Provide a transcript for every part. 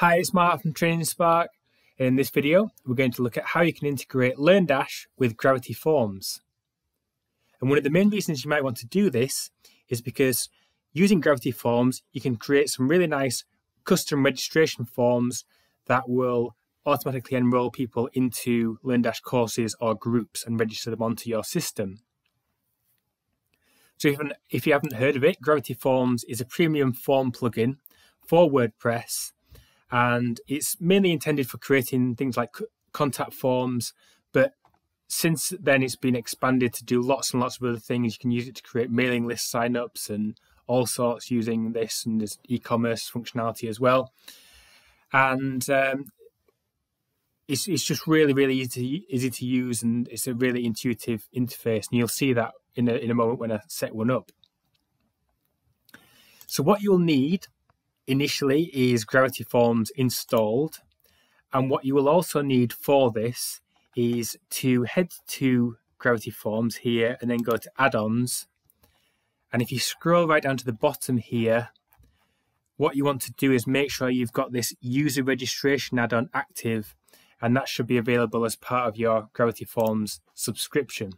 Hi, it's Mark from Training Spark. In this video, we're going to look at how you can integrate LearnDash with Gravity Forms. And one of the main reasons you might want to do this is because using Gravity Forms, you can create some really nice custom registration forms that will automatically enroll people into LearnDash courses or groups and register them onto your system. So if you haven't heard of it, Gravity Forms is a premium form plugin for WordPress and it's mainly intended for creating things like contact forms. But since then, it's been expanded to do lots and lots of other things. You can use it to create mailing list signups and all sorts using this, and there's e-commerce functionality as well. And um, it's it's just really really easy to, easy to use, and it's a really intuitive interface. And you'll see that in a in a moment when I set one up. So what you'll need initially is Gravity Forms installed. And what you will also need for this is to head to Gravity Forms here and then go to add-ons. And if you scroll right down to the bottom here, what you want to do is make sure you've got this user registration add-on active and that should be available as part of your Gravity Forms subscription.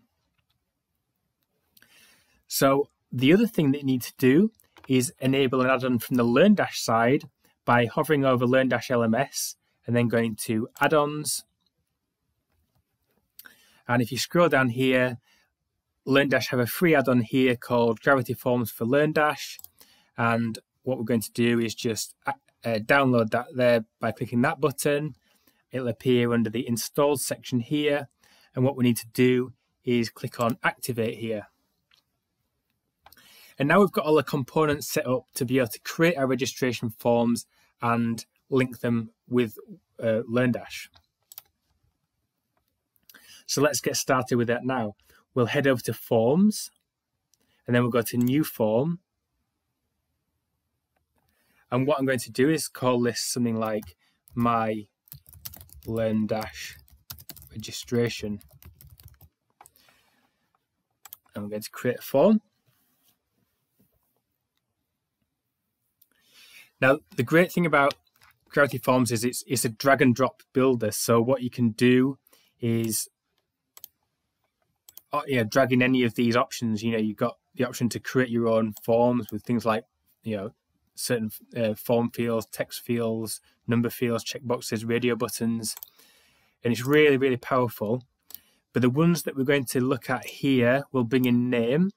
So the other thing that you need to do is enable an add-on from the LearnDash side by hovering over LearnDash LMS and then going to add-ons. And if you scroll down here, LearnDash have a free add-on here called Gravity Forms for LearnDash. And what we're going to do is just uh, uh, download that there by clicking that button. It'll appear under the installed section here. And what we need to do is click on activate here. And now we've got all the components set up to be able to create our registration forms and link them with uh, LearnDash. So let's get started with that now. We'll head over to Forms, and then we'll go to New Form. And what I'm going to do is call this something like My LearnDash Registration. And I'm going to create a form. Now, the great thing about Gravity Forms is it's it's a drag and drop builder. So what you can do is, uh, yeah, drag in any of these options. You know, you've got the option to create your own forms with things like, you know, certain uh, form fields, text fields, number fields, checkboxes, radio buttons, and it's really really powerful. But the ones that we're going to look at here will bring in name,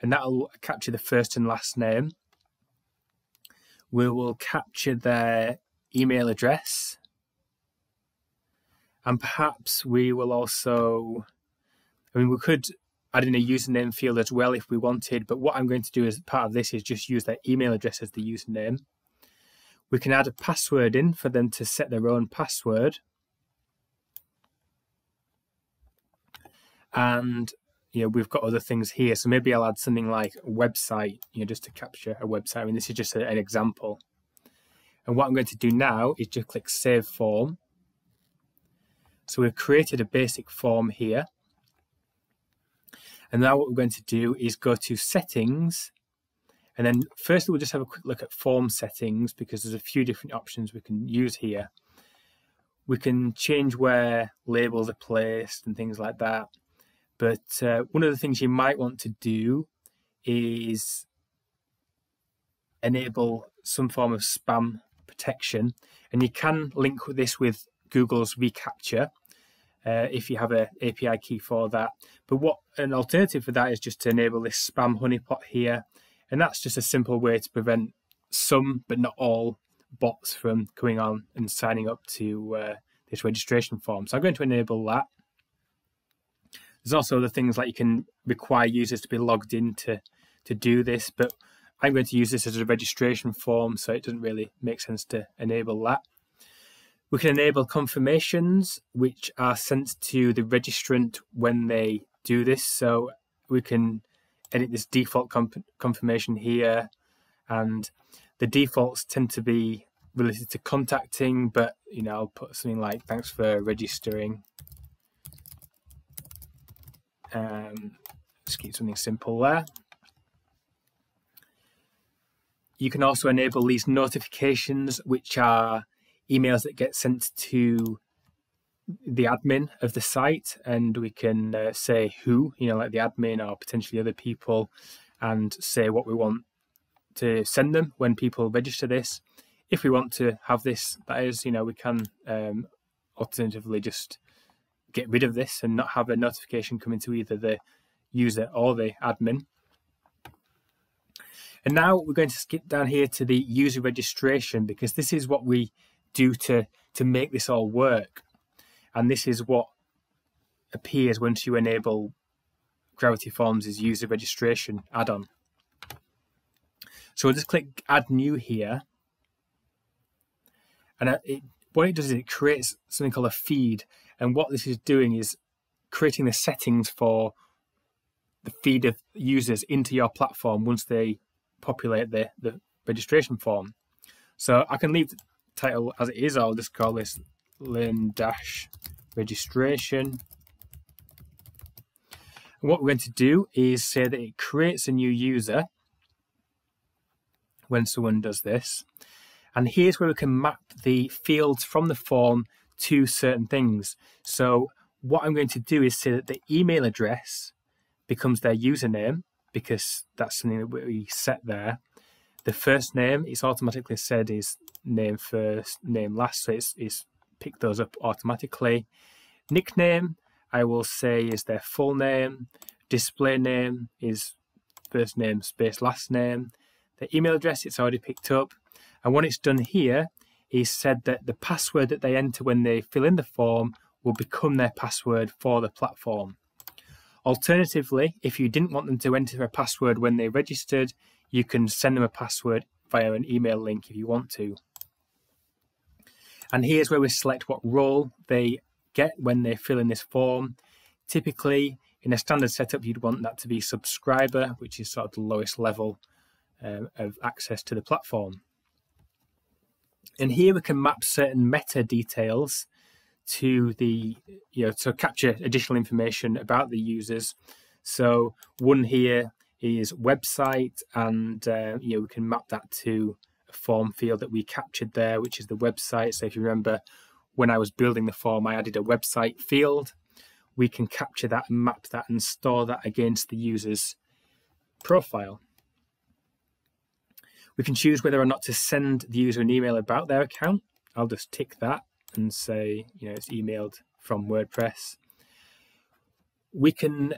and that'll capture the first and last name we will capture their email address. And perhaps we will also i mean we could add in a username field as well if we wanted but what i'm going to do as part of this is just use their email address as the username. We can add a password in for them to set their own password. And you know, we've got other things here. So maybe I'll add something like website, you know, just to capture a website. I mean, this is just a, an example. And what I'm going to do now is just click Save Form. So we've created a basic form here. And now what we're going to do is go to Settings. And then first we'll just have a quick look at form settings because there's a few different options we can use here. We can change where labels are placed and things like that. But uh, one of the things you might want to do is enable some form of spam protection. And you can link this with Google's reCAPTCHA uh, if you have an API key for that. But what an alternative for that is just to enable this spam honeypot here. And that's just a simple way to prevent some, but not all, bots from coming on and signing up to uh, this registration form. So I'm going to enable that. There's also other things like you can require users to be logged in to, to do this, but I'm going to use this as a registration form, so it doesn't really make sense to enable that. We can enable confirmations, which are sent to the registrant when they do this. So we can edit this default confirmation here, and the defaults tend to be related to contacting, but you know, I'll put something like thanks for registering um, let's keep something simple there. you can also enable these notifications, which are emails that get sent to the admin of the site, and we can uh, say who, you know, like the admin or potentially other people, and say what we want to send them when people register this. If we want to have this, that is, you know, we can um, alternatively just get rid of this and not have a notification coming to either the user or the admin. And now we're going to skip down here to the user registration because this is what we do to, to make this all work. And this is what appears once you enable Gravity Forms' user registration add-on. So we'll just click Add New here. And uh, it, what it does is it creates something called a feed. And what this is doing is creating the settings for the feed of users into your platform once they populate the, the registration form. So I can leave the title as it is, I'll just call this learn dash registration. And what we're going to do is say that it creates a new user when someone does this. And here's where we can map the fields from the form to certain things. So what I'm going to do is say that the email address becomes their username because that's something that we set there. The first name is automatically said is name first, name last, so it's, it's picked those up automatically. Nickname, I will say is their full name. Display name is first name space last name. The email address, it's already picked up. And when it's done here, is said that the password that they enter when they fill in the form will become their password for the platform. Alternatively, if you didn't want them to enter a password when they registered, you can send them a password via an email link if you want to. And here's where we select what role they get when they fill in this form. Typically, in a standard setup, you'd want that to be subscriber, which is sort of the lowest level um, of access to the platform. And here we can map certain meta details to the you know to capture additional information about the users. So one here is website, and uh, you know we can map that to a form field that we captured there, which is the website. So if you remember, when I was building the form, I added a website field. We can capture that and map that and store that against the user's profile. We can choose whether or not to send the user an email about their account. I'll just tick that and say, you know, it's emailed from WordPress. We can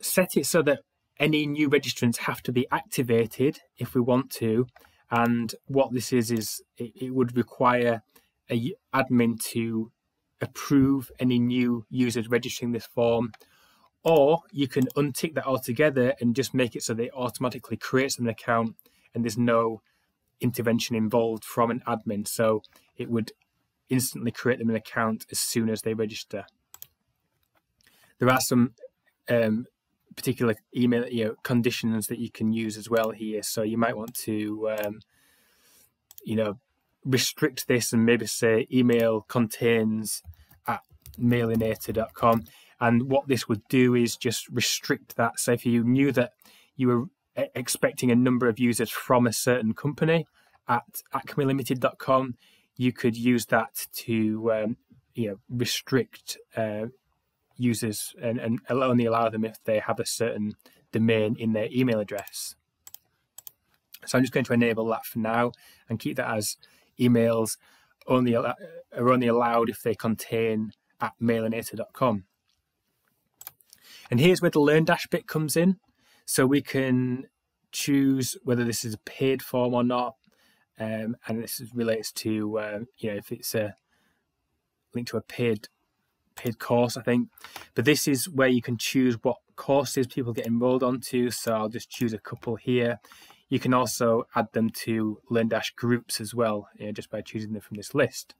set it so that any new registrants have to be activated if we want to. And what this is, is it, it would require a admin to approve any new users registering this form. Or you can untick that altogether and just make it so that it automatically creates an account and there's no intervention involved from an admin. So it would instantly create them an account as soon as they register. There are some um, particular email you know, conditions that you can use as well here. So you might want to, um, you know, restrict this and maybe say email contains at mailinator.com. And what this would do is just restrict that. So if you knew that you were expecting a number of users from a certain company at acmelimited.com, you could use that to um, you know restrict uh, users and, and only allow them if they have a certain domain in their email address. So I'm just going to enable that for now and keep that as emails only are only allowed if they contain at mailinator.com. And here's where the LearnDash bit comes in. So we can choose whether this is a paid form or not. Um, and this is, relates to, uh, you know, if it's a link to a paid paid course, I think. But this is where you can choose what courses people get enrolled onto. So I'll just choose a couple here. You can also add them to LearnDash groups as well, you know, just by choosing them from this list.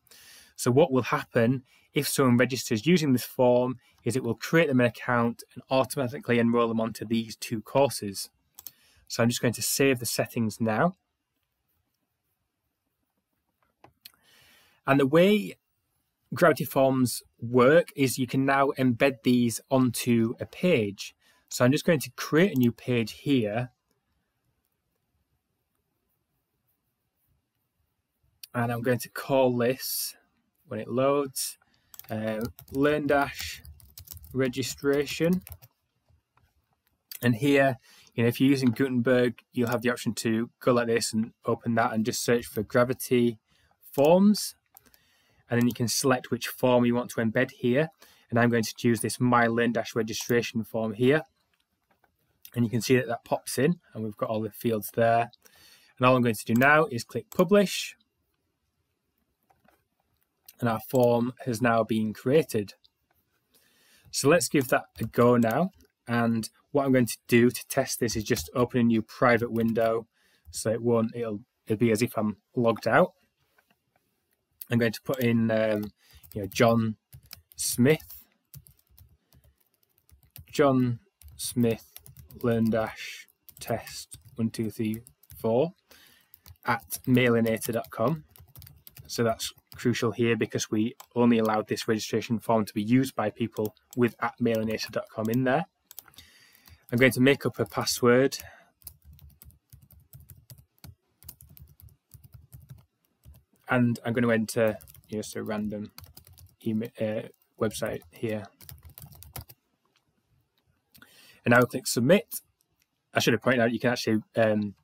So what will happen if someone registers using this form is it will create them an account and automatically enroll them onto these two courses. So I'm just going to save the settings now. And the way Gravity Forms work is you can now embed these onto a page. So I'm just going to create a new page here. And I'm going to call this when it loads uh, LearnDash registration. And here, you know, if you're using Gutenberg, you'll have the option to go like this and open that and just search for Gravity Forms. And then you can select which form you want to embed here. And I'm going to choose this My LearnDash registration form here. And you can see that that pops in and we've got all the fields there. And all I'm going to do now is click Publish and our form has now been created. So let's give that a go now. And what I'm going to do to test this is just open a new private window. So it won't, it'll, it'll be as if I'm logged out. I'm going to put in, um, you know, John Smith, John Smith learn dash test one, two, three, four at mailinator.com. So that's crucial here because we only allowed this registration form to be used by people with at mailinator.com in there. I'm going to make up a password. And I'm going to enter just a random email, uh, website here. And now click submit. I should have pointed out you can actually um,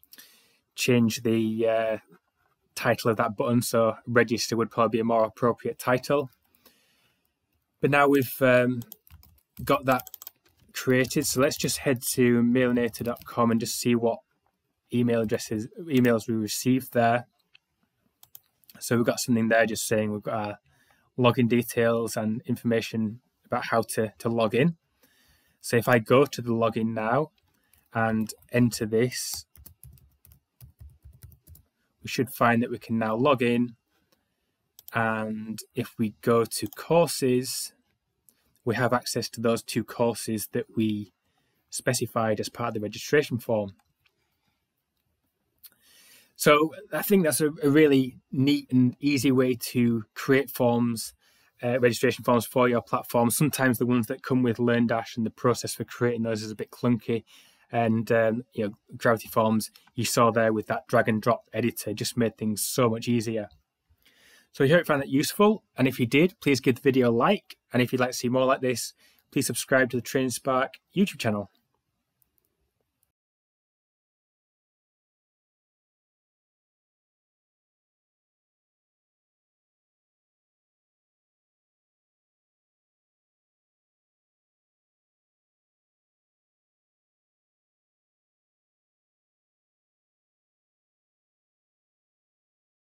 change the uh, title of that button. So register would probably be a more appropriate title. But now we've um, got that created. So let's just head to mailinator.com and just see what email addresses, emails we received there. So we've got something there just saying we've got our login details and information about how to, to log in. So if I go to the login now and enter this, we should find that we can now log in. And if we go to courses, we have access to those two courses that we specified as part of the registration form. So I think that's a, a really neat and easy way to create forms, uh, registration forms for your platform. Sometimes the ones that come with LearnDash and the process for creating those is a bit clunky and um, you know gravity forms you saw there with that drag and drop editor just made things so much easier. So i hope you found that useful. And if you did please give the video a like. And if you'd like to see more like this please subscribe to the training spark youtube channel